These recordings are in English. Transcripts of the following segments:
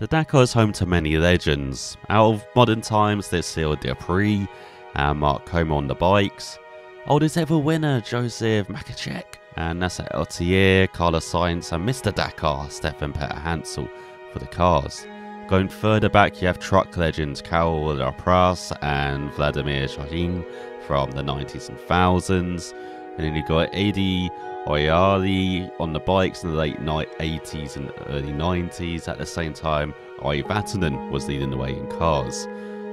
The Dakar is home to many legends. Out of modern times, there's still Despres and uh, Marc Coma on the bikes. Oldest ever winner, Joseph Macháček. And Nasser El Carlos Sainz, and Mr. Dakar, Stéphane Peterhansel for the cars. Going further back, you have truck legends Karel Loprais and Vladimir Chagin from the 90s and 1000s. And then you've got Eddie Orioli on the bikes in the late 80s and early 90s. At the same time, Ari Vatanen was leading the way in cars.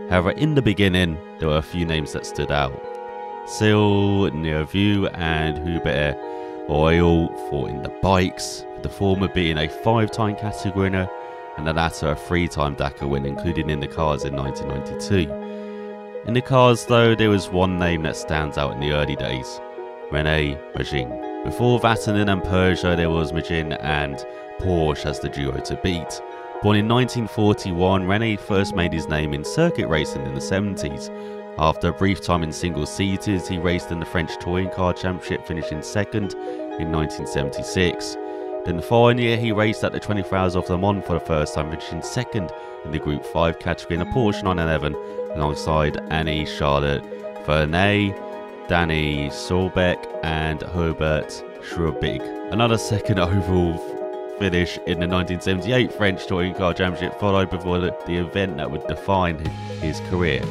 However, in the beginning, there were a few names that stood out. Sil, Neveu, and Hubert Auriol fought in the bikes, the former being a five time category winner and the latter a three time Dakar win, including in the cars in 1992. In the cars, though, there was one name that stands out in the early days Rene Metge. Before Vatanen and Peugeot, there was Metge and Porsche as the duo to beat. Born in 1941, Rene first made his name in circuit racing in the 70s. After a brief time in single seaters, he raced in the French Touring Car Championship, finishing second in 1976. Then the following year, he raced at the 24 Hours of Le Mans for the first time, finishing second in the Group 5 category in a Porsche 911 alongside Annie Charlotte Verney Danny Snobeck, and Herbert Schrubig. Another second overall finish in the 1978 French Touring Car Championship followed before the, event that would define his career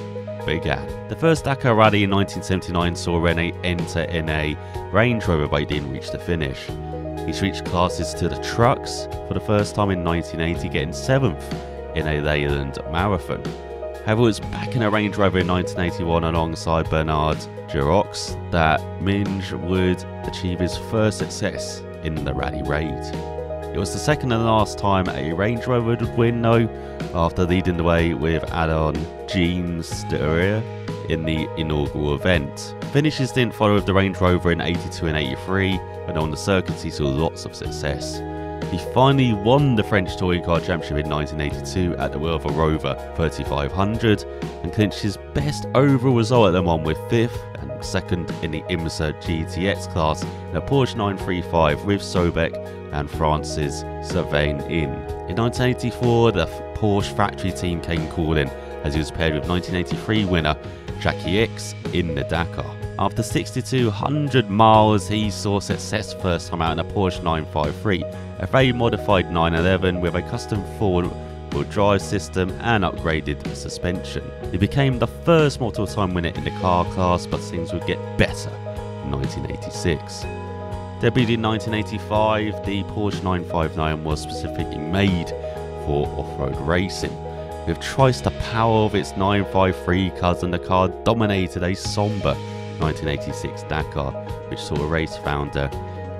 began. The first Dakar Rally in 1979 saw Rene enter in a Range Rover but he didn't reach the finish. He switched classes to the trucks for the first time in 1980, getting 7th in a Leyland Marathon. However, it was back in a Range Rover in 1981 alongside Bernard Jacques that Metge would achieve his first success in the rally raid. It was the second and last time a Range Rover would win though, after leading the way with Alain Génestier in the inaugural event. Finishes didn't follow with the Range Rover in 82 and 83, and on the circuits he saw lots of success. He finally won the French Touring Car Championship in 1982 at the wheel of a Rover 3500 and clinched his best overall result at Le Mans with 5th and 2nd in the IMSA GTX class in a Porsche 935 with Snobeck and Francis Savain in. In 1984, the Porsche factory team came calling as he was paired with 1983 winner Jackie Ickx in the Dakar. After 6,200 miles, he saw success first time out in a Porsche 953, a very modified 911 with a custom forward drive system and upgraded suspension. He became the first multiple time winner in the car class, but things would get better in 1986. Debuted in 1985, the Porsche 959 was specifically made for off road racing. With twice the power of its 953 cousin, and the car dominated a somber 1986 Dakar, which saw a race founder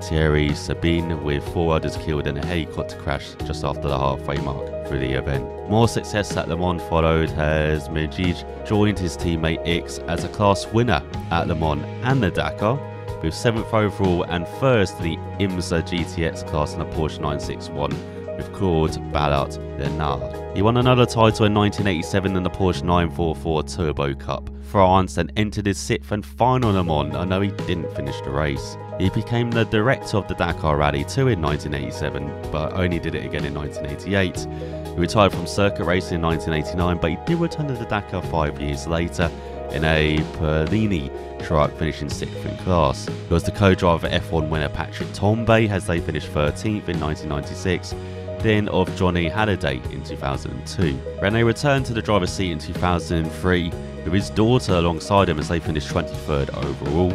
Thierry Sabine with four others killed in a helicopter crash just after the halfway mark for the event. More success at Le Mans followed as Metge joined his teammate Ickx as a class winner at Le Mans and the Dakar, with 7th overall and first in the IMSA GTX class in a Porsche 961 with Claude Ballot Léna. He won another title in 1987 in the Porsche 944 Turbo Cup France and entered his sixth and final Le Mans, I know he didn't finish the race. He became the director of the Dakar Rally 2 in 1987, but only did it again in 1988. He retired from circuit racing in 1989, but he did return to the Dakar five years later in a Perlini truck, finishing sixth in class. He was the co-driver F1 winner Patrick Tambay as they finished 13th in 1996 then of Johnny Hallyday in 2002. Rene returned to the driver's seat in 2003 with his daughter alongside him as they finished 23rd overall.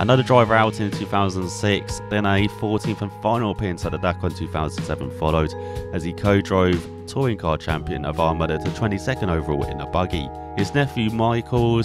Another driver out in 2006, then a 14th and final appearance at the Dakar in 2007 followed as he co-drove touring car champion Avar to 22nd overall in a buggy. His nephew Michael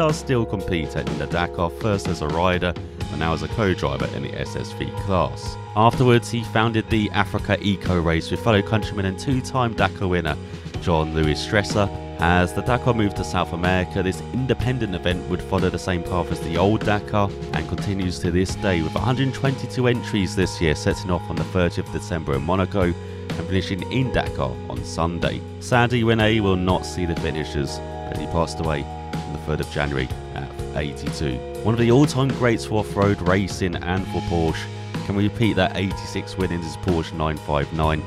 does still compete in the Dakar, first as a rider and now as a co-driver in the SSV class. Afterwards, he founded the Africa Eco Race with fellow countryman and two-time Dakar winner Jean-Louis Schlesser. As the Dakar moved to South America, this independent event would follow the same path as the old Dakar and continues to this day with 122 entries this year, setting off on the 30th of December in Monaco and finishing in Dakar on Sunday. Sadly, Rene will not see the finishers as he passed away on the 3rd of January at 82. One of the all-time greats for off-road racing and for Porsche, can we repeat that 86 win in his Porsche 959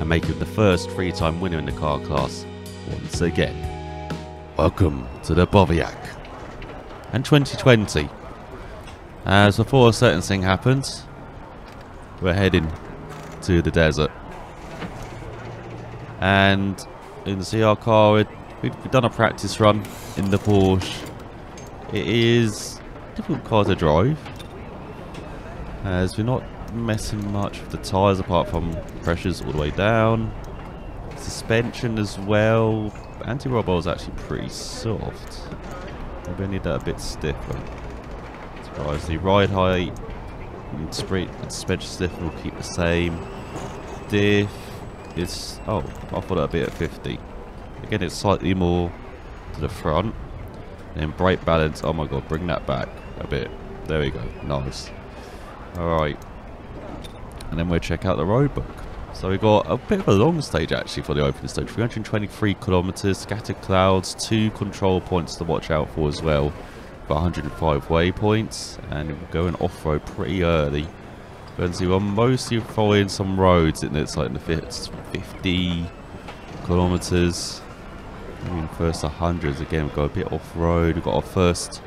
and make him the first three-time winner in the car class once again. Welcome to the Bivouac. And 2020. As before a certain thing happens, we're heading to the desert. And in the CR car, we've, done a practice run in the Porsche. It is difficult car to drive, as we're not messing much with the tyres apart from pressures all the way down. Suspension as well. Anti-roll bar is actually pretty soft. Maybe I need that a bit stiffer. As the ride height and suspension stiffness will keep the same. Diff is oh, I thought that'd be at 50. Again, it's slightly more to the front. And then brake balance. Oh my god, bring that back a bit. There we go. Nice. All right. And then we'll check out the road book. So we got a bit of a long stage actually for the opening stage. 323 kilometers, scattered clouds, two control points to watch out for as well. For 105 waypoints, and we're going off-road pretty early. But see, we're mostly following some roads, and it's like in the 50 kilometers. Mean, first 100s again. We've got a bit off-road. We've got our first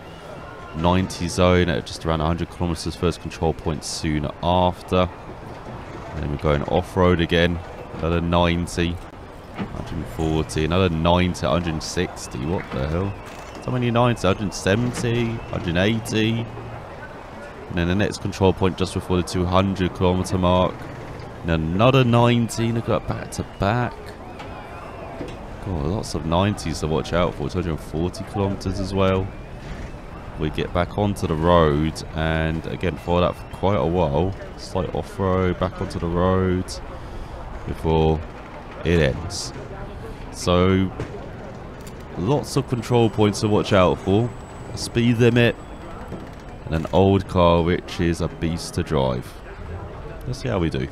90 zone at just around 100 kilometers. First control point soon after. And then we're going off-road again. Another 90. 140. Another 90. 160. What the hell? So many 90. 170. 180. And then the next control point just before the 200 kilometer mark. And another 90. Look at that back to back. Lots of 90s to watch out for. 240 kilometers as well. We get back onto the road and again follow that for quite a while. Slight off-road back onto the road before it ends. So lots of control points to watch out for. A speed limit and an old car which is a beast to drive. Let's see how we do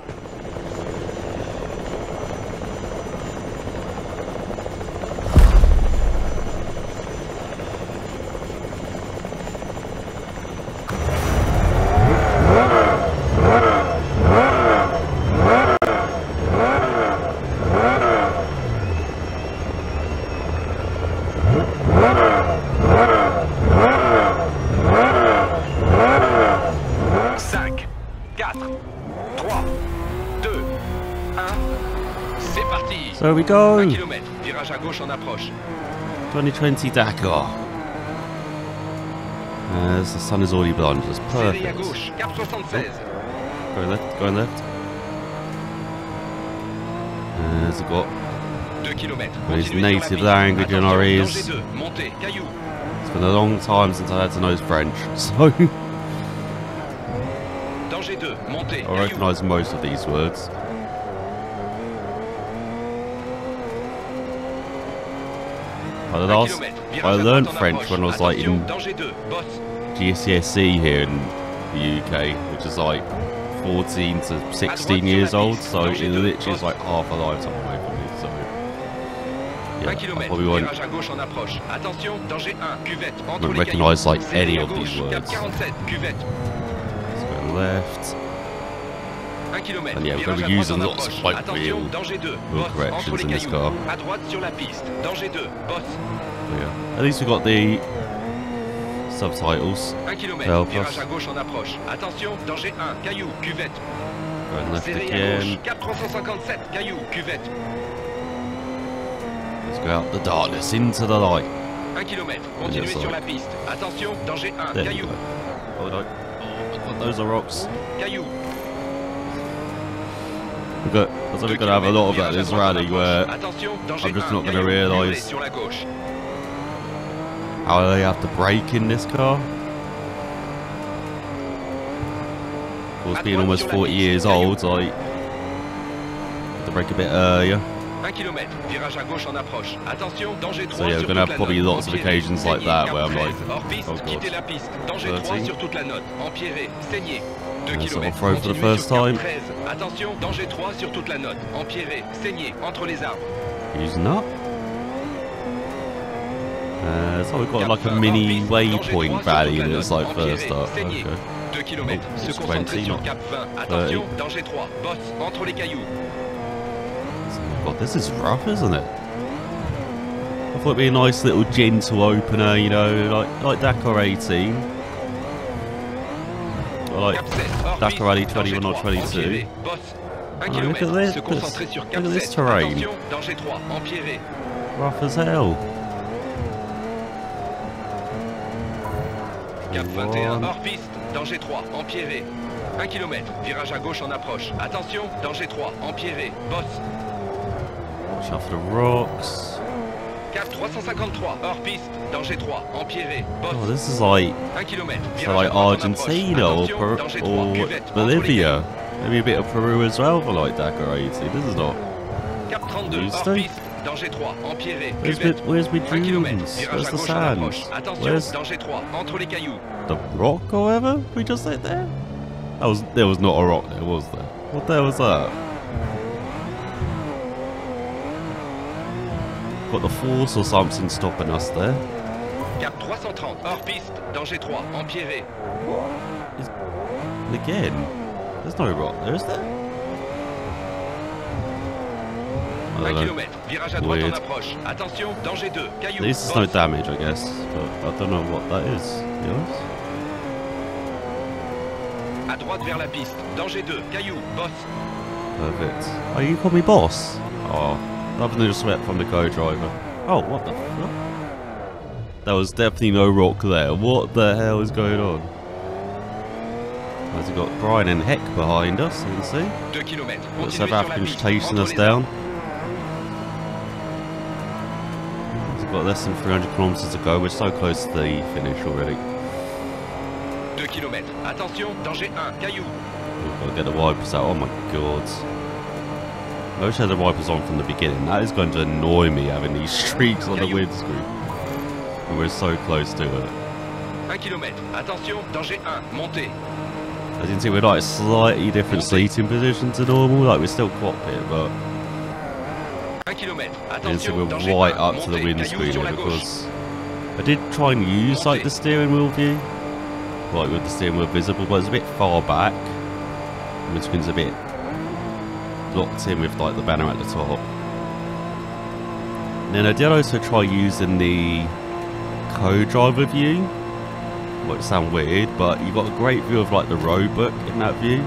we go. 1 km, virage à gauche en approche. 2020 Dakar. As the sun is already blonde, it's perfect. à gauche, cap 76. Oh. Going left, going left. As we got 2 km. his native language in our ears. It's been a long time since I had to know French, so Danger 2, montée, I recognise most of these words. I last I learned French when I was like in GCSE here in the UK, which is like 14 to 16 years old, so it literally is like half a lifetime away from me. So yeah, I probably won't, won't recognise like any of these words. Let's go left. And yeah, we're going to be using lots of quite real, real corrections in this car. Oh, yeah. At least we got the subtitles to help us. Going left again. Let's go out the darkness into the light. continuez sur la piste. Attention, danger 1, caillou. Oh no. Oh, those are rocks. Caillou. Got, I think we're going to have a lot of that this rally where I'm just not going to realise how they have to brake in this car. Of course, being almost 40 years old, I have to brake a bit earlier. So yeah, we're going to have probably lots of occasions like that where I'm like, oh god, 30. Yeah, so off-road for the first time. Attention, danger 3 sur toute la note. Empierré, saigné, entre les arbres. Using up. Uh, so we've got like a mini waypoint valley and it's like first up. Okay. 2 km, se concentrer sur cap 20. Attention, danger 3. Bosse, entre les cailloux. God, this is rough, isn't it? I thought it'd be a nice little gentle opener, you know, like like Dakar 18. Like Cap 7, Dakar Rally 21 or 22. empierré, boss. 1 Oh, look at this, se concentrer sur look at this 7, terrain. attention, danger 3, empierré. rough as hell. Cap 21, One. hors piste, danger 3, empierré. 1 km, virage à gauche en approche. Attention, danger 3, empierré. Boss. Watch out for the rocks. Cap 353, hors piste, danger 3, empierré. Boss. Oh, this is like 1 km, so like à droite en Argentina or, or cuvette, entre les Bolivia. Maybe a bit of Peru as well for like Dakar 18. This is not. Cap 32, hors piste, danger 3, empierré. Where's my, where's my 1 dunes? Where's the sand? Where's danger 3, entre les cailloux. the rock or whatever we just said there? That was there was not a rock there, was there? What the hell was that? Got the force or something stopping us there. Cap 330, hors piste, danger 3, empierré. And again, there's no rock there, is there? I don't know. virage à droite Weird. en approche. Attention, danger 2, At caillou. least there's no damage, I guess. But I don't know what that is. to be honest. À droite vers la piste, danger 2, caillou, boss. Perfect. Oh, you call me boss? Oh, other than just swept from the co-driver. Oh, what the fuck? There was definitely no rock there. What the hell is going on? It got Brian and Heck behind us? You can see. 2 km, Got South Africans chasing us down. We've got less than 300 kilometers to go. We're so close to the finish already. 2 km, attention, danger 1, caillou. We've got to get the wipers out. Oh my god. I wish I had the wipers on from the beginning. That is going to annoy me having these streaks on the windscreen. And we're so close to it. 1 km, attention, danger 1, montez. As you can see, we're like slightly different seating position to normal. Like we're still cockpit, but 1 km, you can see attention, we're right up to the windscreen here la because I did try and use like the steering wheel view, like with the steering wheel visible, but it's a bit far back. The windscreen's a bit locked in with like the banner at the top. And then I did also try using the co-driver view. Might sound weird, but you got a great view of like the road book in that view.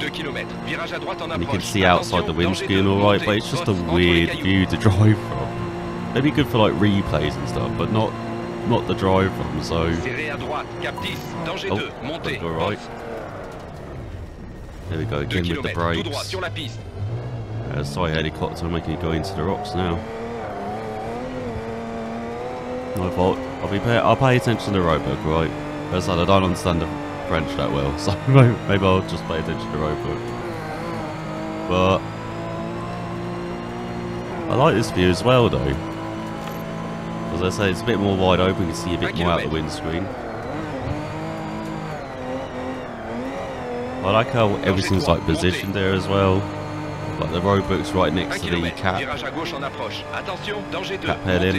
2 km, virage à droite en And you can see outside the windscreen alright, but it's just a boss, entre les weird view to drive from. Maybe good for like replays and stuff, but not not the drive from, so. Serré à droite, cap 10, danger Oh, 2, montez, go right. boss. There we go 2 again with the km, tout droit brakes. sur la piste. Uh, sorry helicopter making it go into the rocks now. My fault. I'll be pay- I'll pay attention to the road book, right? As I said, I don't understand the French that well, so maybe maybe I'll just pay attention to the road book. But I like this view as well, though. As I say, it's a bit more wide open. You can see a bit more out the windscreen. I like how everything's like positioned there as well. Like the road book's right next to the cap. virage à gauche en approche. Attention, danger 2, Cap head in.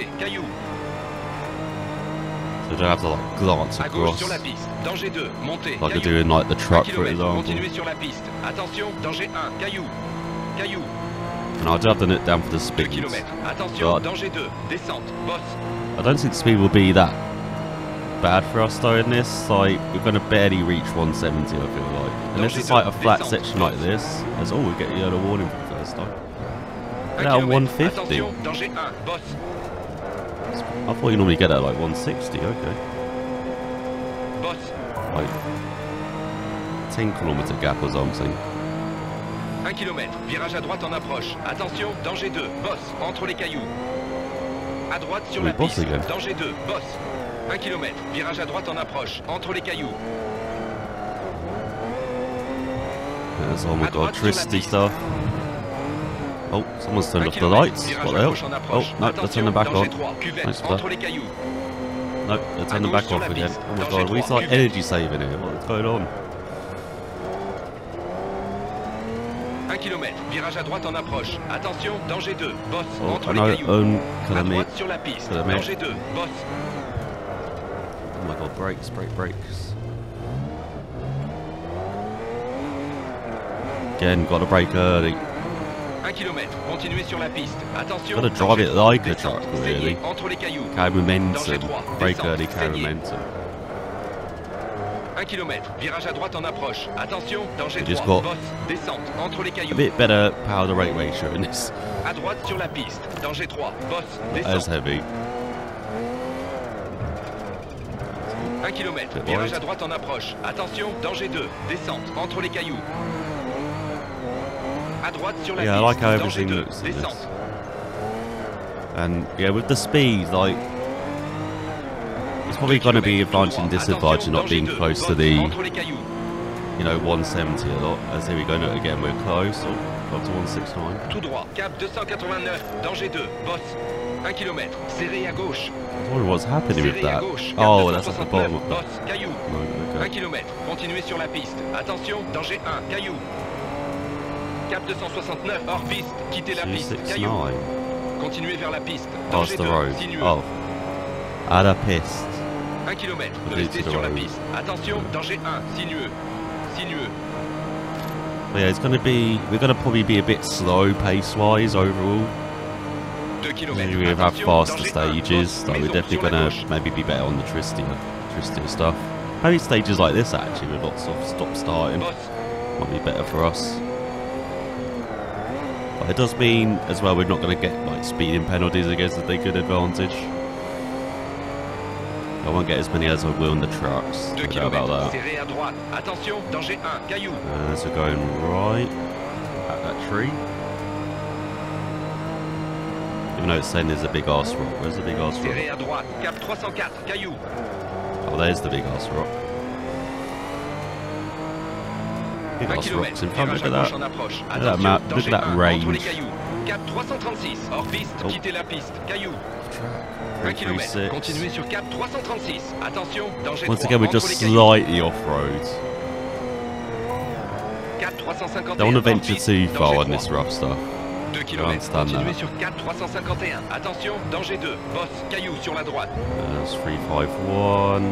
So you don't have to like glance across sur la piste, danger 2, montez, like I caillou. do in like the truck, for example. continuez sur la piste. Attention, danger 1, caillou. Caillou, And I do have to nip down for the 2 speed. km. Attention, God. danger 2, descente, boss. I don't think the speed will be that bad for us though in this. Like we're gonna barely reach 170, I feel like. And this is like a flat section like this. As oh, we get you a warning for the first time. 1 Now, 150. Attention, danger 1, boss. I thought you normally get at like 160. Okay, Boss. like 10 kilometer gap or something. 1 km, virage à droite en approche. Attention, danger 2, boss, entre les cailloux. À droite sur Oui, la piste, again. danger 2, boss. 1 km, virage à droite en approche, entre les cailloux. There's oh my stuff. Oh, someone's turned 1 off the lights. What the hell? Oh, no, they're turning back on. 3, cuvette, Thanks for that. No, they're turning back off again. Oh my god, we cuvette. energy saving here. What's going on? 1 km, virage à droite en approche. Attention, danger 2, boss, Oh, entre les cailloux. um, À kilomètre. droite sur la piste, danger 2, boss. God, brakes, brake, brakes. Again, got to brake early. 1 km, continuez sur la piste. Attention. Gotta drive it like a descente, truck, really. Carry momentum. Danger trois, Break descente, early, carry momentum. 1 km, virage à droite en approche. Attention, danger just 3, got bosse, descente, entre les A bit better power to rate ratio in this. À droite sur la piste, danger 3, bosse, As heavy. 1 km, virage à droite en approche. Attention, danger 2, descente, entre les cailloux. À droite sur la Yeah, I like piste, how danger everything 2, looks in this. descente. And yeah, with the speed, like it's probably going to be advantage and disadvantage not being close to the Entre les cailloux. you know 170 a lot. As here we go now again, we're close. 169. Tout droit, cap 289, danger 2, bosse. 1 km, serré à gauche. What's happening with à that. Oh, that's at the 269, bottom of the. bosse, caillou. No, 1 okay. km, continuez sur la piste. Attention, danger 1, caillou. Cap 269, hors piste, quittez la piste, caillou. 269. Continuez vers la piste. Past Danger the 2, road. sinueux. Oh, at a piste. 1 km, restez sur la piste. Attention, danger 1, sinueux. Sinueux. Yeah, it's going to be. We're going to probably be a bit slow pace-wise overall. Maybe we have faster stages. Like we're definitely going to maybe be better on the Tristia, Tristia stuff. Maybe stages like this actually with lots of stop starting might be better for us. But it does mean as well we're not going to get like speeding penalties against. They good advantage. I won't get as many as I will in the trucks. No doubt about that. Uh, so going right at that tree. Even though it's saying there's a big ass rock. Where's the big ass rock? Oh, there's the big ass rock. Big ass rock's in front. Look at that. Look at that map. Look at that range. Oh. Track. 3, 3, 6. Once again, we're just slightly off-road. Don't want to venture too far on this rough stuff. 2 km. Continuez sur 4 351. Attention, danger 2. Boss, caillou sur la droite. That's 351.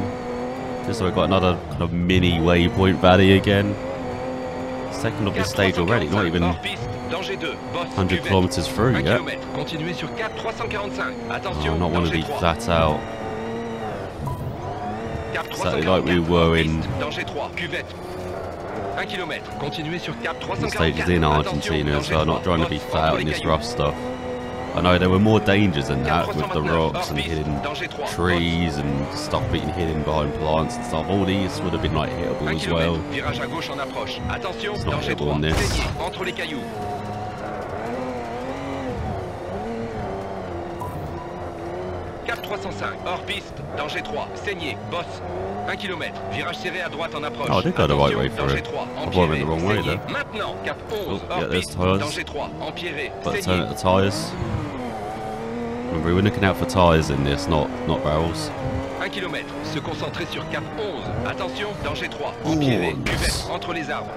Just so we've got another kind of mini waypoint valley again. Second of this stage already, not even danger 2, bosse, 100 kilometers through 1 yet. km, continuez sur cap 345. Attention, Oh, not want to be flat out. Exactly like we were in- Danger 3, cuvette. 1 km, continuez sur cap The stages in Argentina as well, not trying to be flat out in this rough stuff. I know there were more dangers than that with the rocks and hidden trees and stuff being hidden behind plants and stuff. All these would have been like hittable as well. virage à gauche en approche. Attention, It's not hittable on this. 305, hors piste, danger 3, saignez, bosse. 1 km, virage serré à droite en approche. Oh, I did go the right Attention, way for danger it. 3, I thought I empierré, went the wrong way saignez. there. Maintenant, cap 11, Oh, hors yeah, there's piste, tyres. danger 3, empierré, But turn at the tyres. Remember, we're looking out for tyres in this, not not barrels. 1 km, se concentrer sur cap 11. Attention, danger 3, empierré, 11. cuvette, entre les arbres.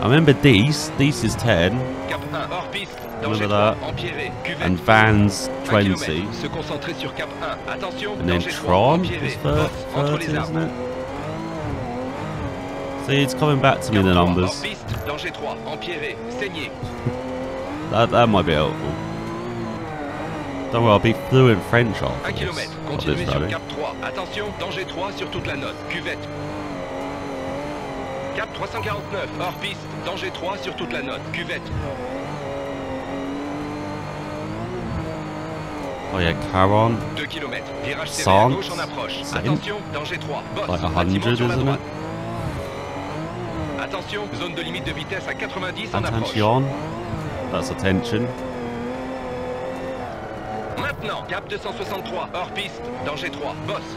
I remember these. These is 10, Cap 1, hors piste, danger Remember 3, empierré, cuvette. and Vans 20, km, se concentrer sur cap 1. Attention, and then danger 3, Tron is bosse, thir- 30, isn't it? See, it's coming back to me the numbers. piste, danger 3, empierré, saignez. That that might be helpful. Don't worry, I'll be fluent French 1 after km, this. continuez this sur Cap 349, hors piste, danger 3 sur toute la note, cuvette. Oh yeah, Caron. 2 km, virage serré à gauche en approche. Attention, danger 3, bosse, Like a bâtiment hundred, sur la droite. it? Attention, zone de limite de vitesse à 90 en approche. Attention. That's attention. Maintenant, cap 263, hors piste, danger 3, bosse.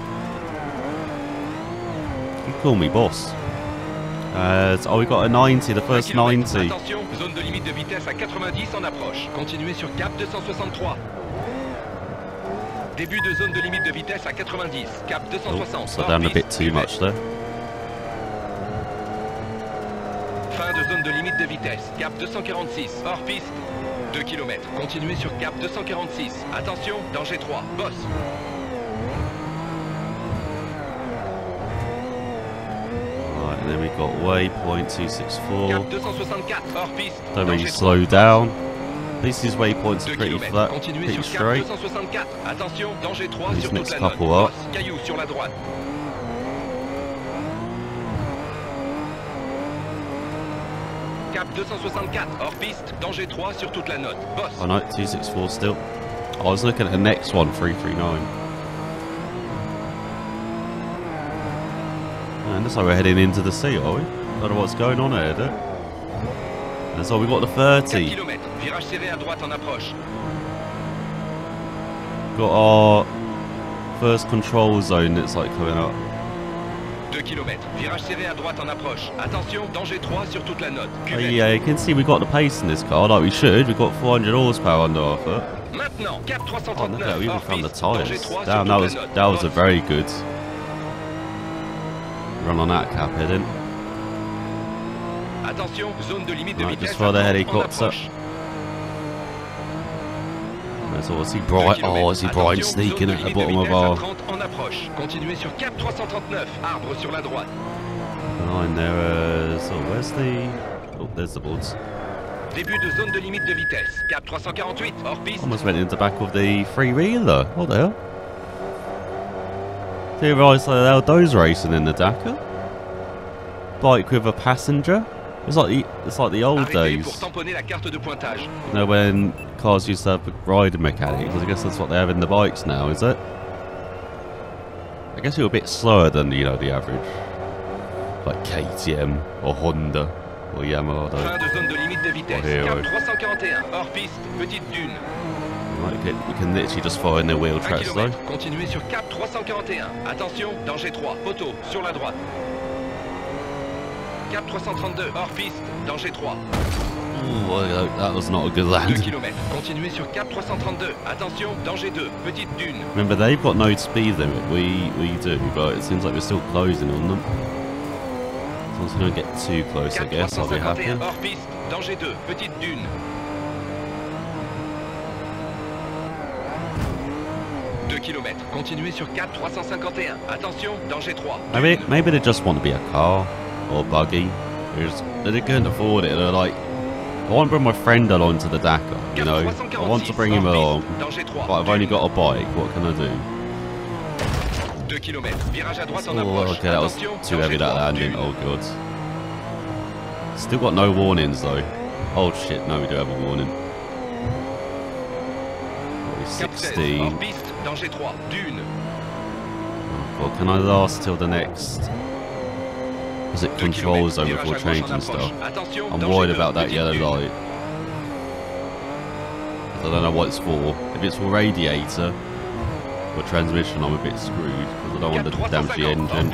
You call me boss. Uh, so- oh, we got a 90, the first 90. Attention, zone de limite de vitesse à 90 en approche. Continuez sur cap 263. Début de zone de limite de vitesse à 90, cap Oh, 260. so hors down a bit too much there. Fin de zone de limite de vitesse, cap 246, hors piste. 2 km, continuez sur cap 246. Attention, danger 3, bosse. Right, And then we've got waypoint 264. Cap 264. Don't really slow down. At least these waypoints are pretty flat, pretty straight. 264. Attention, danger 3 These next toute la note. couple up. Bosse, caillou sur la droite. Cap 264, hors piste, danger 3 sur toute la note. Bosse. Oh no, 264 still. I was looking at the next one, 339. And looks like we're heading into the sea, are we? I Don't know what's going on here, it? And so we got the 30. km, virage serré à droite en approche. Got our first control zone that's like coming up. 2 km, virage serré à droite en approche. Attention, danger 3 sur toute la note. Oh, yeah, you can see we got the pace in this car, like we should. We've got 400 horsepower under our foot. Maintenant, Cap Oh, look 339, at that, we even found the tyres. Damn, that was that was a very good run on that cap heading. Attention, zone de limite de Right, vitesse just for the 30 en helicopter. approche. There's obviously 2 Brian. Oh, I see Brian Attention, sneaking at the bottom of our 30 en approche. Continuez sur Cap 339, arbre sur la droite. line there. Uh, so where's the? Oh, there's the boards. Début de zone de limite de vitesse. Cap 348, hors piste. Almost went into the back of the free wheeler. What the hell? Didn't realise that there were those racing in the Dakar. Bike with a passenger. It's like the it's like the old Arrêtez days. pour tamponner la carte de pointage. You know when cars used to have a riding mechanic. 'cause I guess that's what they have in the bikes now, is it? I guess you're a bit slower than you know the average, like KTM or Honda or Yamaha. Fin de zone de limite de vitesse. Ouais, Cap ouais. 341, hors piste, petite dune. Right, can, you can literally just follow in the wheel 1 tracks though. Continuez sur Cap 341. Attention, danger 3, poteau, sur la droite. Cap 332, hors piste, danger 3. Ooh, that was not a good 2 land. km. Continuez sur Cap 332. Attention, danger 2, petite dune. Remember, they've got no speed limit. We we do, but it seems like we're still closing on them. As long as we don't get too close, I guess I'll be happy. hors piste, danger 2, petite dune. km. Continuez sur cap 351. Attention, danger 3. I maybe they just want to be a car or buggy. It's, they can afford it. They're like, I want to bring my friend along to the Dakar, you know? I want to bring him along, but I've only got a bike. What can I do? Oh, okay, that was too heavy that landing. Oh, God. Still got no warnings, though. Oh, shit. No, we do have a warning. Sixteen. 3, Dune. Well, can I last till the next? Because it controls zone before changing stuff. I'm worried about that yellow light. I don't know what it's for. If it's for radiator or transmission, I'm a bit screwed because I don't want to damage the engine.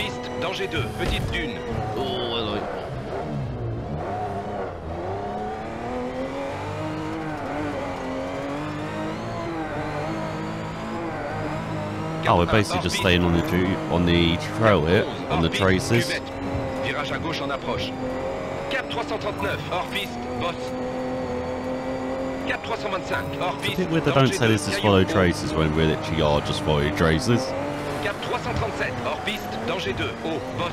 Oh, we're basically just staying on the on the trail here, on the traces. Virage à gauche en approche. Cap 339, hors piste, bosse. Cap 325, hors piste. they don't say this is follow traces when we literally are just following traces. Cap 337, hors piste, danger 2, haut, bosse.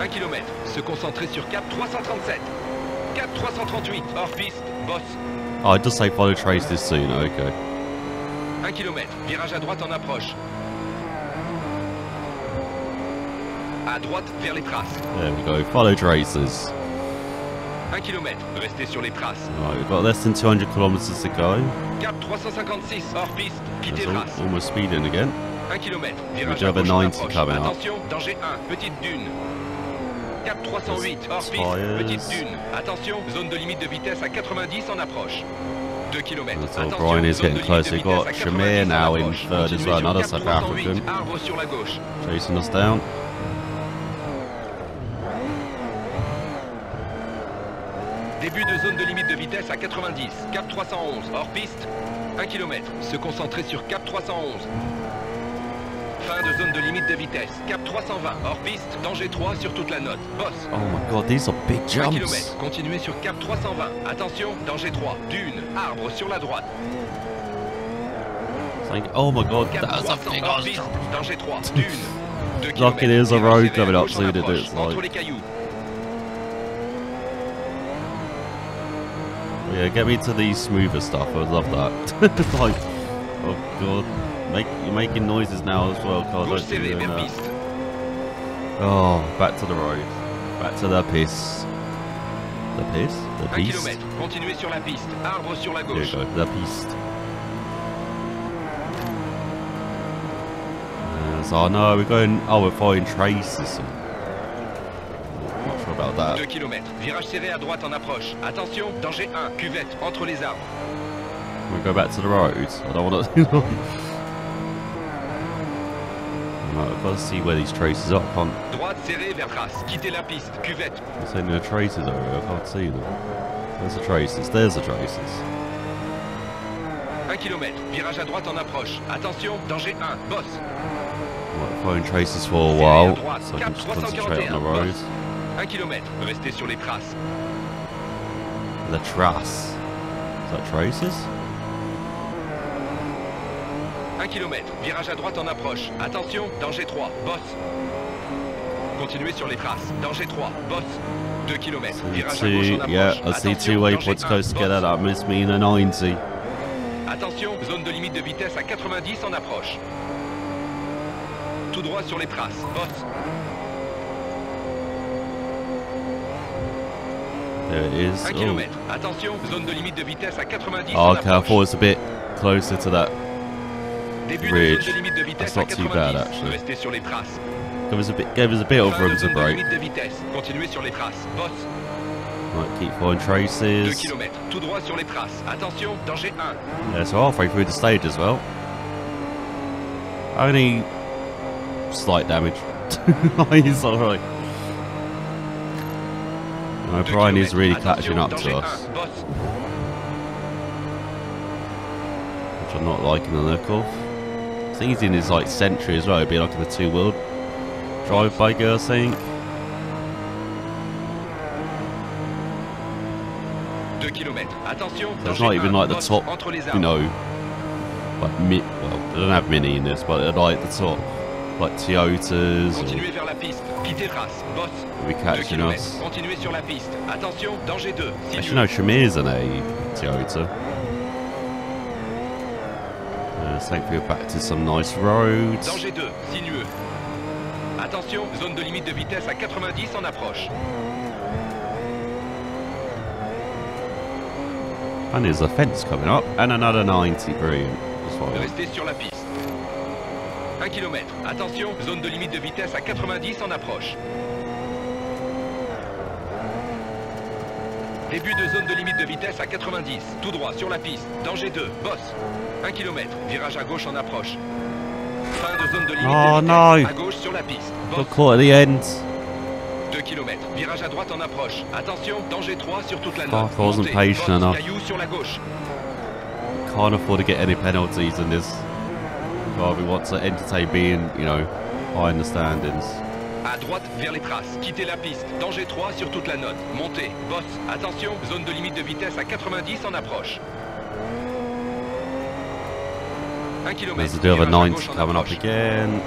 1 km. Se concentrer sur Cap 337. Cap 338, hors piste, bosse. Oh, it does say follow traces soon. Okay. 1 km. Virage à droite en approche. À droite vers les traces. There we go. Follow traces. 1 km. Restez sur les traces. Right, we've got less than 200 kilometers to go. Cap 356, hors piste, quittez traces. almost speeding again. 1 km. Virage have a gauche 90 coming up. Attention, danger 1, petite dune. Cap 308, hors piste, petite dune. Attention, zone de limite de vitesse à 90 en approche. 2 km. Attention, Brian is getting close. We've got Shamir 90 now in third as well, another South 308, African. Arbre sur la gauche. Chasing us down. Début de zone de limite de vitesse à 90. Cap 311, hors piste, 1 km. Se concentrer sur Cap 311. Fin de zone de limite de vitesse. Cap 320, hors piste, danger 3 sur toute la note. Bosse. Oh my god, these are big 1 jumps. km. Continuez sur Cap 320. Attention, danger 3. Dune, arbre sur la droite. Thank oh my god, Cap that's a 300, big hors piste, jump. danger 3. Dune. 2 Lucky km. there's a road coming up do approche, it, Entre like- Yeah, get me to the smoother stuff. I would love that. like, oh god, make you're making noises now as well. Gauche don't doing that. Oh, back to the road. Back to the piss. The piss? The 1 piste? Continuez sur la piste. Arbre sur la There you go, the piste. So I know we're going. Oh, we're following traces. That. 2 km. Virage serré à droite en approche. Attention, danger 1. Cuvette entre les arbres. We go back to the road. I don't want to. I've got to see where these traces are. I can't. Droite serrée vers trace. Quittez la piste. Cuvette. There's any traces over here. I can't see them. There's the traces. There's the traces. 1 km. Virage à droite en approche. Attention, danger 1. Bosse. Right, following traces for a while, so I can just concentrate on the 341. road. Bosse. 1 km. Restez sur les traces. The trace. Is that traces? 1 km. Virage à droite en approche. Attention, danger 3. Bosse. Continuez sur les traces. Danger 3. Bosse. 2 km. Virage à gauche en approche. yeah, I see Attention, two waypoints 1. close together. Bosse. That must mean a 90. Attention, zone de limite de vitesse à 90 en approche. Tout droit sur les traces. Bosse. En okay, I thought it was oh, a bit closer to that. Début de ridge. zone de limite de vitesse That's not too bad, actually. Restez sur les traces. Gave us a bit, gave us a bit of room to break. limite de vitesse. Continuez sur les traces. Right, keep following 2 traces. km. Tout droit sur les traces. Attention, danger 1. Yeah, so halfway through the stage as well. Only slight damage. He's alright. No, Brian is really catching up to us, which I'm not liking the look of. I think he's in his like century as well. It'd be like in the two world drive by girl, I think. 2 km. Attention, So it's not even like the top, you know, like mi- well, they don't have mini in this, but they're like the top, like Toyotas Continuez vers la piste. Quittez trace. Bosse. be catching us. Continuez sur la piste. Attention, danger 2. Actually, no, Shamir's in a Toyota. Uh, thankfully, we're back to some nice roads. Danger 2. Sinueux. Attention, zone de limite de vitesse à 90 en approche. And there's a fence coming up, and another 90. Brilliant. That's what I want. Restez sur la piste. 1 km. Attention, zone de limite de vitesse à 90 en approche. Début de zone de limite de vitesse à 90. Tout droit sur la piste. Danger 2. Bosse. 1 km. Virage à gauche en approche. Fin de zone de limite Oh, de vitesse. no. À gauche sur la piste. At the end. 2 km. Virage à droite en approche. Attention, danger 3 sur toute la note. I wasn't patient enough. Caillou sur la gauche. Can't afford to get any penalties in this. Want to entertain being, you know, high in the standings. À droite, vers les traces. Quittez la piste. Danger 3 sur toute la note. Montez. Bosse. Attention, zone de limite de vitesse à 90 en approche. 1 km. There's a bit of a 90 coming up again.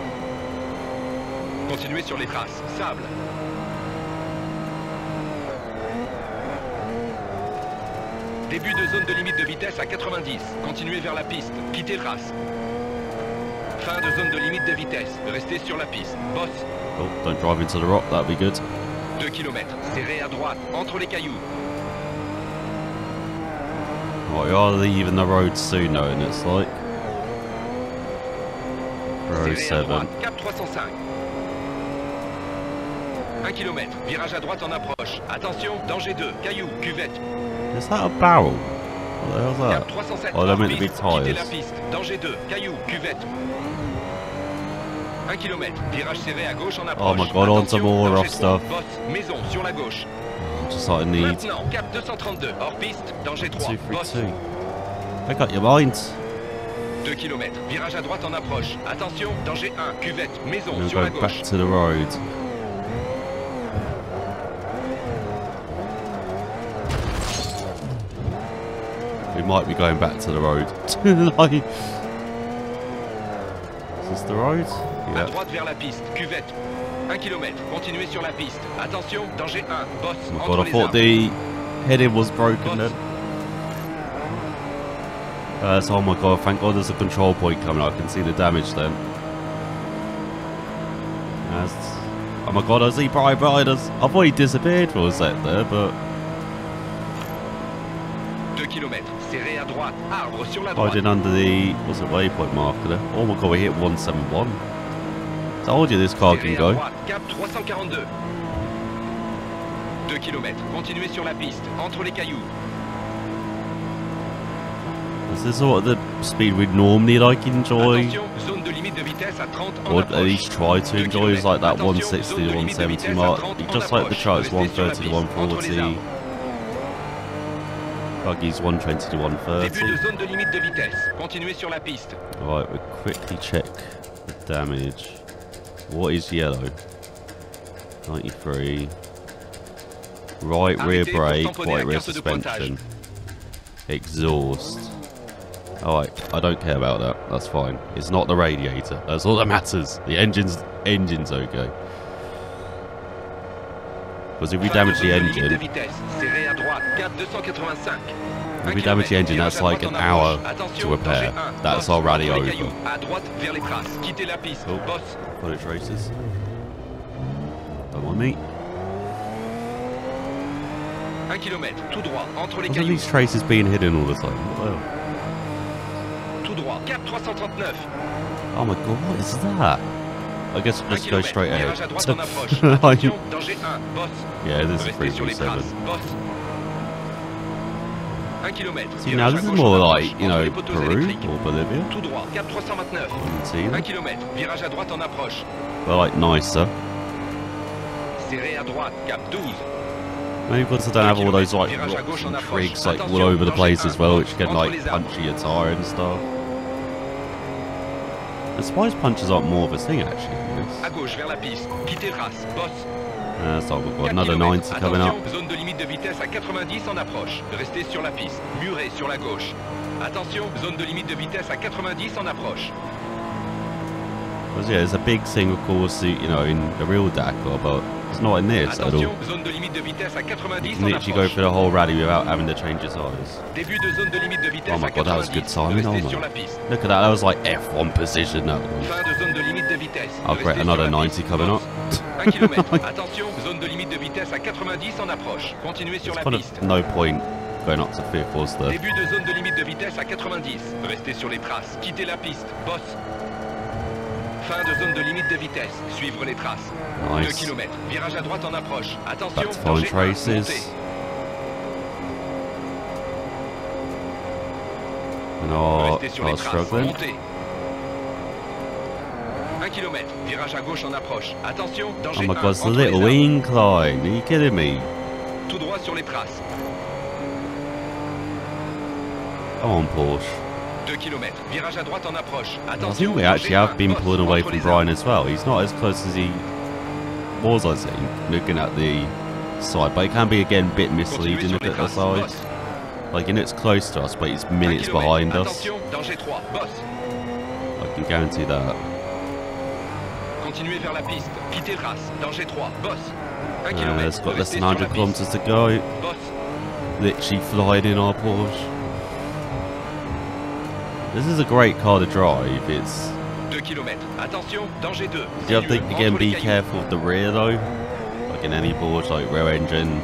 Continuez sur les traces. Sable. Début de zone de limite de vitesse à 90. Continuez vers la piste. Quittez trace. Fin de zone de limite de vitesse. Restez sur la piste. Bosse. Oh, don't drive into the rock, that'd be good. 2 km. Serré à droite. Entre les cailloux. Right, we are leaving the road soon, though, and it's like. Row Serré à 7. droite, cap 305. 1 km, virage à droite en approche. Attention, danger 2, caillou, cuvette. Is that a barrel? What the hell's that? 307, Oh, they're meant to be piste, la tyres. piste. Danger 2, caillou, cuvette. 1 km, virage serré à gauche en oh, approche. Oh my God, on some more rough stuff. Bosse, maison sur la gauche. Oh, just like I need Maintenant, cap 232, hors piste, danger 3, 2 3 bosse. 2. Pick up your mind. 2 km, virage à droite en approche. Attention, danger 1, cuvette, maison I'm sur la gonna gauche. back to the road. We might be going back to the road. is this the road? À Yeah. droite vers la piste, cuvette. 1 km, continuez sur la piste. Attention, danger 1, bosse, Oh my god, I thought the heading was broken then. Uh, so, oh my god, thank god there's a control point coming. I can see the damage then. That's, oh my god, I see Brian Riders. I thought he disappeared for a sec there, but 2 km, serré à droite, arbre sur la droite. hiding under the, what's it, waypoint marker there. Oh my god, we hit 171. Told you this car can go. cap 342. 2 km, continuez sur la piste, entre les cailloux. Is this of the speed we'd normally like enjoy? Attention, zone de limite de vitesse à 30 en Or at least try to enjoy is like that 160 to zone de limite de 170 mark. Just like the approche. trucks Restez sur la 130 to piste, entre les 140. Buggies 120 to Début de 130. zone de limite de vitesse. Continuez sur la piste. Right, we'll quickly check the damage. What is yellow? 93. Right rear brake, right rear carte de pointage. suspension. Exhaust. Alright, I don't care about that. That's fine. It's not the radiator. That's all that matters. The engine's engine's okay. Because if we damage the zone de limite de engine, vitesse. Serré à droite, cap 285. if we damage the engine, that's like an hour to repair. That's our rally over. À droite vers traces. Quittez la. Oh. Boss. Footage races. Don't mind me. 1 km, tout droit, entre les Look at these traces being hidden all the time. What the hell? Tout droit, cap 339. Oh my god, what is that? I guess 1 just go straight virage à droite en approche. ahead. Like- Attention, danger 1. Boss. yeah, this is Restez sur les 3.7. traces. Boss. 1 km. See, now this is more like, you know, Peru or Bolivia. Tout droit, cap 329. You can see 1 them. km, virage à droite en approche. They're like nicer. Serré à droite, cap 12. Maybe because they don't have all those like rocks and twigs like all over the place as well, which get like punchy arbres. punch your tire and stuff. I suppose punches aren't more of a thing actually. in this. À gauche vers la piste. Quittez trace. Boss. Uh, so we've got another 90 coming up. Zone de limite de vitesse à 90 en approche. Restez sur la piste. Murez sur la gauche. Attention, zone de limite de vitesse à 90 en approche. Because yeah, it's a big single course, you know, in the real Dakar, but it's not in this at all. Zone de limite de vitesse à You can literally go for the whole rally without having to change your tires. Début de zone de limite de vitesse Oh my God, that was good timing, oh my. Look at that, that was like F1 position, that one. Fin de zone de limite de vitesse. I'll Restez create sur another 90 piste. coming up. 1 km. Attention, zone de limite de vitesse à 90 en approche. Continuez sur There's la kind piste. of no point going up to fifth, was there? Début de zone de limite de vitesse à 90. Restez sur les traces. Quittez la piste. Boss. Fin de zone de limite de vitesse. Suivre les traces. 2 Nice. km. Virage à droite en approche. Attention. Danger traces. No, Restez sur les traces. Montez. 1 km. Virage à gauche en approche. Attention. Danger my 1, god, it's the entre les little incline. Are you kidding me? Tout droit sur les traces. Come on, Porsche. 2 km. Virage à droite en approche. I Attention. think we actually have been pulling away from Brian as well. He's not as close as he was, I think, looking at the side. But it can be, again, a bit misleading sur look les at the side. Like, you know, it's close to us, but it's minutes behind us. Attention. Danger 3. Boss. I can guarantee that. Continuez vers la piste. Quittez. Danger 3. Boss. 1 Uh, it's got less than 100 kilometers to go. Literally flying in our Porsche. This is a great car to drive. It's 2 km. Attention. Danger 2. You have to again be careful of the rear though. Like in any board, like rear engine.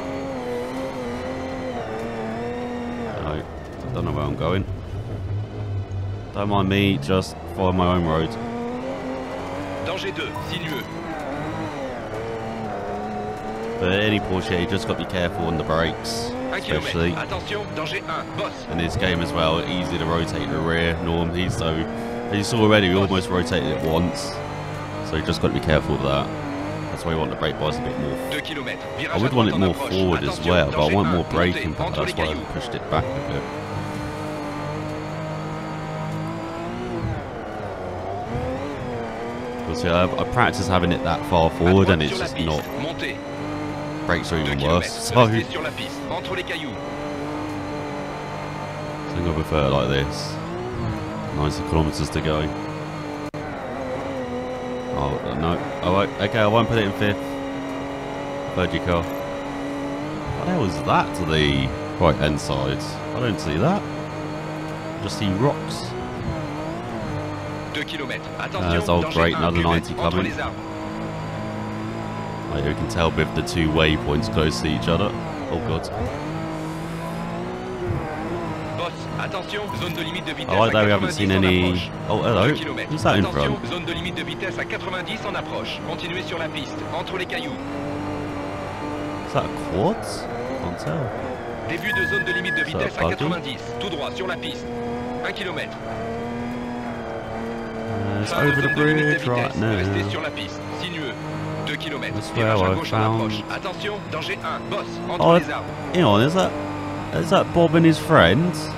I don't know where I'm going. Don't mind me, just follow my own road. Danger 2. Sinueux. But any Porsche, you just got to be careful on the brakes, 1 especially. km. Attention. Danger 1. Boss. In this game as well, easy to rotate the rear normally, so as you saw already, we almost rotated it once. So you just got to be careful of that. That's why you want the brake bars a bit more 2 km. Virage I would want it more forward as well, but I want more braking power. That's why I pushed it back a bit. Because yeah, I practice having it that far forward, and it's just not. Montez. Brakes are 2 even worse. So oh, I sur la piste. Entre les cailloux. think I prefer it like this. 90 kilometers to go. Oh uh, no! Oh okay, I won't put it in fifth. Third your car. What the hell is that to the right hand side? I don't see that. Just see rocks. 2 km. Attention, There's old great, another cuvette, 90 entre coming. Like you can tell with the two waypoints close to each other. Oh god. Boss, attention, zone de limite de vitesse I like that we haven't 90 seen en any. Oh hello. Who's that in front? zone de limite de vitesse à 90 en approche. Continuez sur la piste, entre les cailloux. Is that a quad? Can't tell. Début de zone de limite de vitesse à pas 90, tout droit sur la piste. 1 km. Uh, it's over the zone de limite de bridge right vitesse, restez now. sur la piste, sinueux. 2 km. That's Virage where à I gauche en found- approche. Attention, danger 1, boss, entre Oh. Hang on, is that is that Bob and his friends?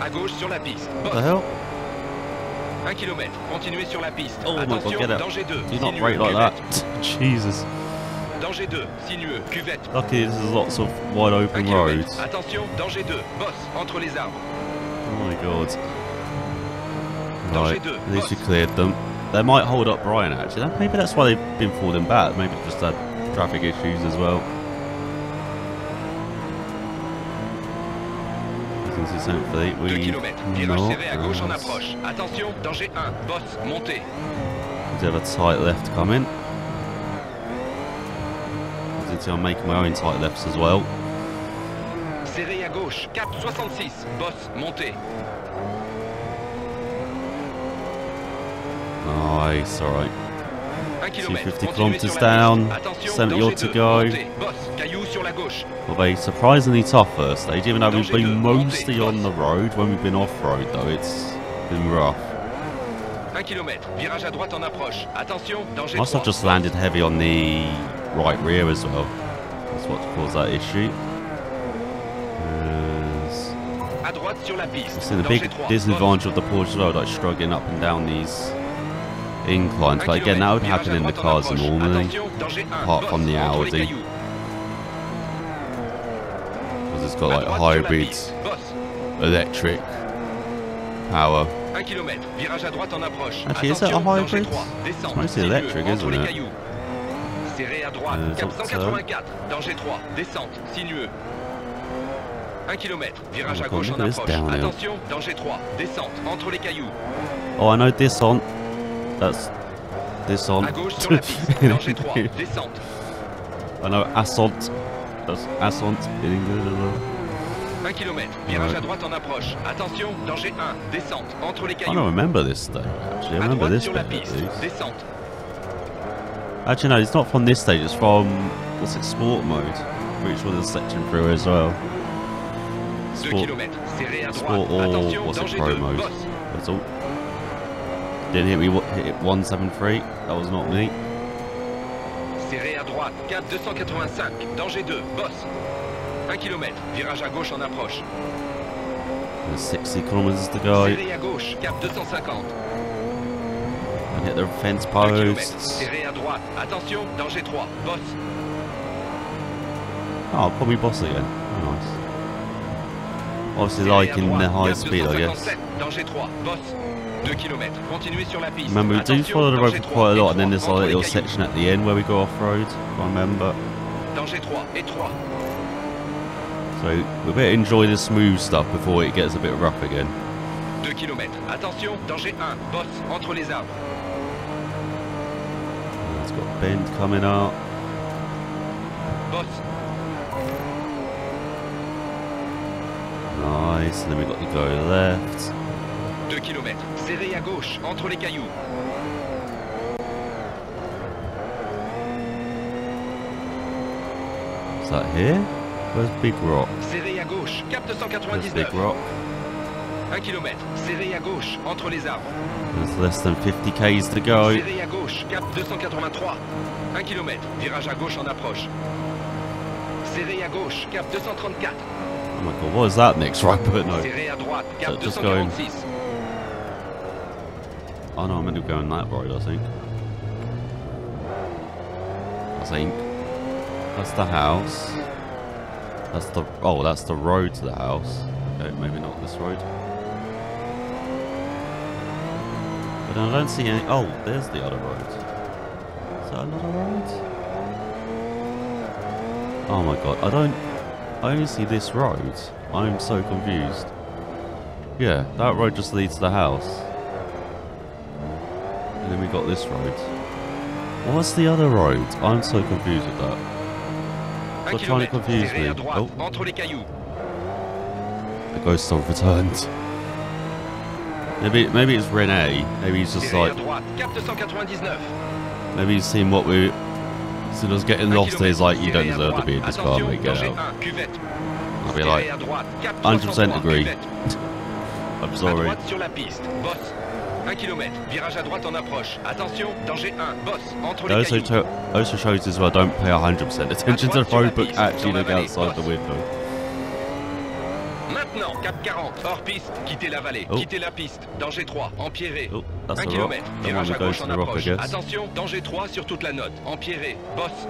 À gauche sur la piste, What the hell? 1 km. Continuez sur la piste. Oh my god, get out. danger 2. Do not sinueux, like that. Jesus. Danger 2, sinueux, cuvette. Lucky this is lots of wide open roads. Attention, danger 2, boss, entre les arbres. Oh my god. Danger Right, at least you cleared them. They might hold up Brian actually. Maybe that's why they've been falling back. Maybe just had traffic issues as well. Hopefully 2 we km. Virage à gauche en approche. Attention, danger 1, boss, montez. We have a tight left coming. As you can see, I'm making my own tight lefts as well. Serré à gauche, cap 66, boss, montez. Nice, alright. 1 250 kilometers down, piste. Attention, 70 danger odd to go. montez. Boss, caillou sur la gauche. Well, they surprisingly tough first stage, even though we've been mostly on the road. When we've been off road, though, it's been rough. 1 km. Virage à droite en approche. Attention, danger Must have just landed heavy on the right rear as well. That's what caused that issue. Yes. À droite sur la piste. I've seen the big 3, disadvantage of the Porsche as well, like struggling up and down these inclines. But again, that would happen in the cars normally, approche. Attention, danger 1, apart from the Audi. because it's got like droite sur la hybrid electric power. 1 km. Virage à droite en approche. Actually, is that a hybrid? danger 3. Descente. It's mostly electric, isn't it? Serré à droite, Euh, cap donc ça. 184, danger 3, descente, sinueux. 1 km, virage Oh, à gauche en approche. Attention, danger 3, descente, entre les cailloux. Oh, I know this. That's this on. À gauche sur la piste, danger 3, descente. Oh, I know Assault. That's Assault in English as 1 km, virage à droite en approche. Attention, danger 1, descente, entre les I don't remember this though. Actually, I remember this sur bit la piste, descente. Actually, no, it's not from this stage. It's from what's it? Sport mode, which was a section through as well. 2 Sport, km, serré à droite. sport or Attention, what's it? Pro mode. That's all. Didn't hit me. Hit it 173. That was not me. Serré à droite, cap 285, danger 2, boss. 1 km, virage à gauche en approche. There's 60 kilometers to go. Serré à gauche, cap 250. And hit the fence 2 km, posts. serré à droite. Attention, danger 3, boss. Oh, probably boss again. Oh, nice. Obviously, like in the high speed, I guess. danger 3, boss. 2 km, continuez sur la piste. Remember, we do follow the road for quite a lot, and then there's like a little section at the end where we go off road. If I remember. Danger 3 3. So we better enjoy the smooth stuff before it gets a bit rough again. 2 km, attention, danger 1, boss, entre les arbres. Oh, it's got a bend coming up. Boss, Nice. And then we've got to go left. 2 km, serré à gauche, entre les cailloux. Is that here? Where's Big Rock? Serré à gauche, cap There's 299. Big Rock? 1 km, serré à gauche, entre les arbres. There's less than 50 k's to go. Serré à gauche, cap 283. 1 km, virage à gauche en approche. Serré à gauche, cap 234. Oh my god, what is that next right but no. Serré à droite, cap So just going- 246. Oh no, I meant to go on that road, I think. I think. That's the house. That's the oh, that's the road to the house. Okay, maybe not this road. But I don't see any. Oh, there's the other road. Is that another road? Oh my god, I don't. I only see this road. I'm so confused. Yeah, that road just leads to the house. We got this road. What's the other road? I'm so confused with that. Stop trying to confuse me. Oh. entre les cailloux. The ghost have returned. Maybe maybe it's Rene. Maybe he's just like à droite, cap 299. maybe he's seen what we seen us getting lost and he's like, you don't deserve to be in this car, mate, get out. I'll be like, à droite, cap 100% 303, agree. I'm sorry. Droite sur la piste, bosse. 1 km, virage à droite en approche. Attention, danger 1, bosse, entre les also, cailloux. also shows as well don't pay 100% attention to the road book actually look outside the window. Maintenant, cap 40, hors piste, quittez la vallée, Oh. quittez la piste, danger 3, empierré. Oh, that's 1 the rock. km, virage à gauche en approche. Attention, danger 3 sur toute la note, empierré, bosse.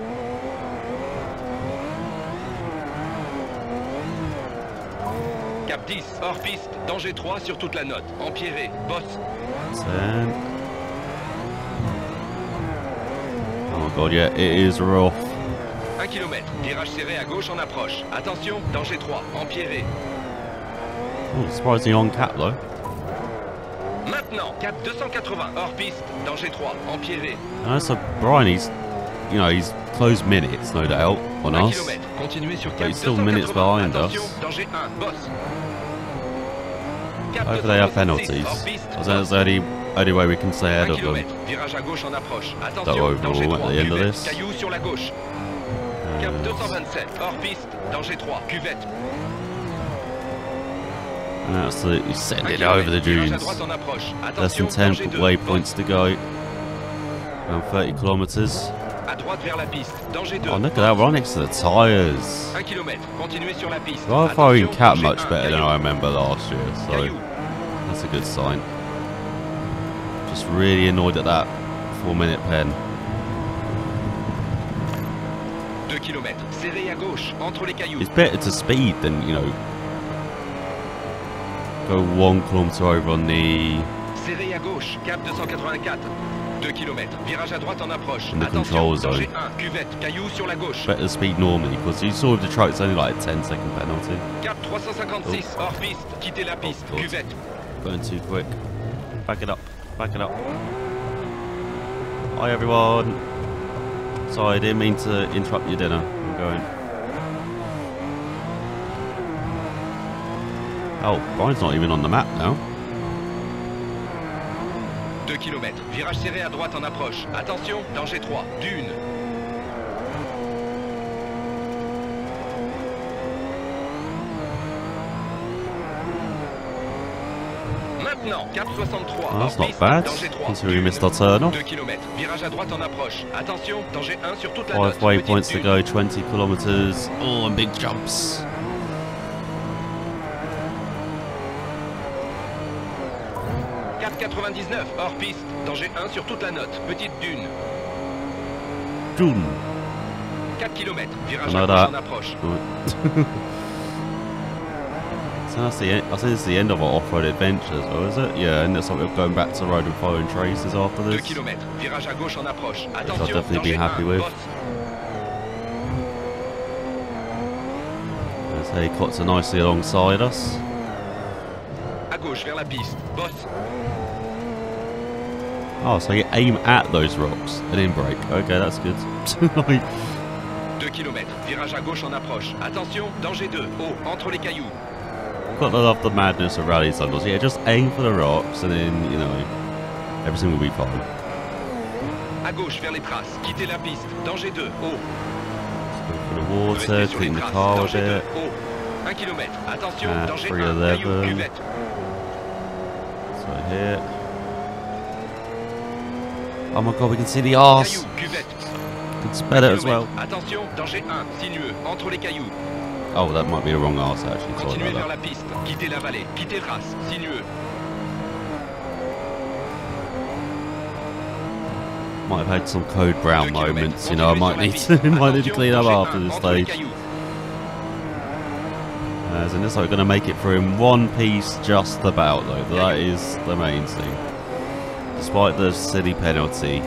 Cap 10, hors piste, danger 3 sur toute la note, empierré, bosse. Oh my god, yeah, it is rough. 1 km, virage serré à gauche en approche. Attention, danger 3, empierré. Oh, surprisingly on cap though. Maintenant, cap 280, hors piste, danger 3, empierré. And so Brian, he's, you know, he's close minutes, no doubt, on 1 us. km, continuez sur But he's still minutes behind us. Attention, danger 1, bosse. Hopefully they have penalties. hors piste, I think that's the only, only way we can stay ahead 1 of them. km, virage à gauche en. That overall danger at the end of this. caillou sur la gauche. Cap Uh, 227, hors piste, danger 3, cuvette. and absolutely send it over the dunes. droite en approche. Less than 10 waypoints to go. Around 30 kilometers. À droite vers la piste, danger 2. Oh, look at that, We're right next to the tyres. 1 km, continuez sur la piste. Well, I'm Attention, cap much better than I remember last year, so that's a good sign. Just really annoyed at that four minute pen. 2 km, serré à gauche, entre les cailloux. It's better to speed than, you know, go one kilometer over on the Serré à gauche, cap 284. 2 km, virage à droite en approche. In the Attention, control zone. cuvette, caillou sur la gauche. better speed normally because you saw with the truck it's only like a 10 second penalty. Cap 356, hors piste, quittez la oh, piste, God. cuvette. Going too quick. Back it up. Back it up. Hi everyone. Sorry, I didn't mean to interrupt your dinner. I'm going. Oh, Brian's not even on the map now. 2 km, virage serré à droite en approche. Attention, danger 3, dune. Maintenant, cap 63, Oh, that's hors not bad, danger 3, considering we missed our turn off. 2 km, virage à droite en approche. Attention, danger 1 sur toute la note. Five waypoints to petite go, dune. 20 kilometers. Oh, and big jumps. 99, hors piste, danger 1 sur toute la note, petite dune. June. 4 km, virage à gauche en approche. Right. so that's the end. I think it's the end of our off-road adventures, or is it? Yeah, and it's like we're going back to road and following traces after 2 this. km, virage à gauche en approche. I'll definitely be happy 1, with. bosse. There's helicopter nicely alongside us. À gauche vers la piste, bosse. Oh, so you aim at those rocks and then brake. Okay, that's good. Like, 2 km, virage à gauche en approche. Attention, danger 2, haut, entre les cailloux. Gotta love the madness of rally sometimes. Yeah, just aim for the rocks and then, you know, everything will be fine. À gauche vers les traces, quittez la piste, danger 2, haut. Go for the water, Restez sur les clean the car a danger 2, bit. haut. 1 km, attention, danger 1, 311. cuvette. So here. Oh my god, we can see the arse. It's better as well. Attention, danger 1, sinueux, entre les cailloux. Oh, that might be the wrong arse actually. Continuez vers la piste, quittez la vallée, quittez trace, sinueux. Might have had some code brown moments. You know, I might need to, might need to clean up after 1, this stage. As in this, we're going to make it through in one piece, just about though. That is the main thing. Despite the silly penalty,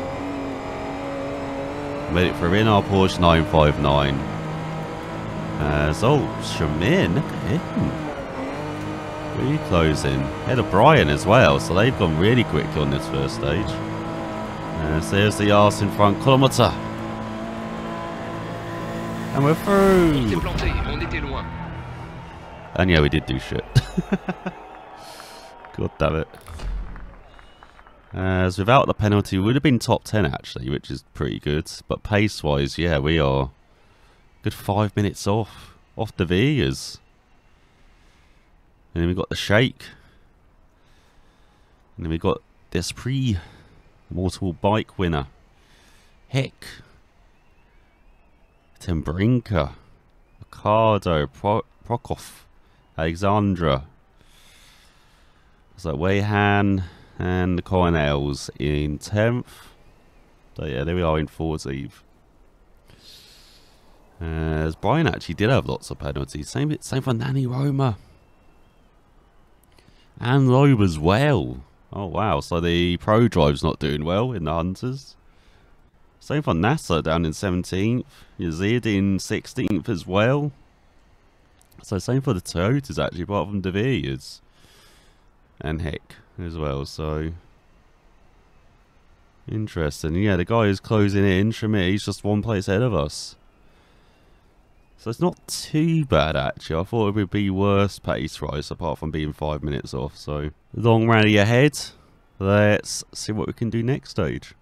made it through in our Porsche 959. As oh, Shamin, look at him. Really closing. Ahead of Brian as well, so they've gone really quick on this first stage. Uh, so there's the arse in front, kilometre. And we're through. planté, on était loin. And yeah, we did do shit. God damn it. Uh, as without the penalty, we would have been top 10 actually, which is pretty good. But pace wise, yeah, we are good five minutes off. Off the Vigas. And then we got the Shake. And then we got this pre multiple bike winner. Heck. Ten Brinke. Ricardo, Pro- Alexandra. So Wayhan and the Coronels in 10th. So yeah, there we are in 14th. Uh, as Brian actually did have lots of penalties. Same, same for Nani Roma. And Loeb as well. Oh wow, so the Prodrive's not doing well in the Hunters. Same for Nasser down in 17th. Yazid in 16th as well. So same for the Toyotas actually, apart from De Villiers. And Heck as well, so... Interesting. Yeah, the guy is closing in. Shamir, he's just one place ahead of us. So it's not too bad actually. I thought it would be worse pace rise apart from being five minutes off. So long rally ahead. Let's see what we can do next stage.